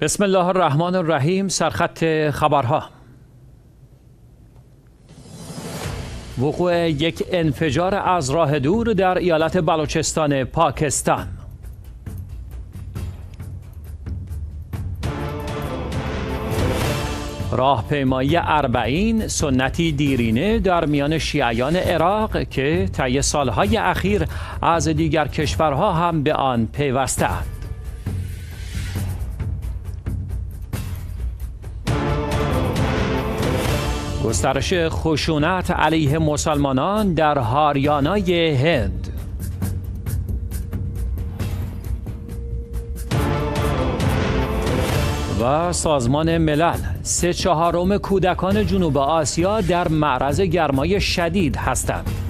بسم الله الرحمن الرحیم سرخط خبرها. وقوع یک انفجار از راه دور در ایالت بلوچستان پاکستان. راهپیمایی اربعین سنتی دیرینه در میان شیعیان عراق که طی سالهای اخیر از دیگر کشورها هم به آن پیوستند گسترش خشونت علیه مسلمانان در هاریانای هند و سازمان ملل سه چهارم کودکان جنوب آسیا در معرض گرمای شدید هستند.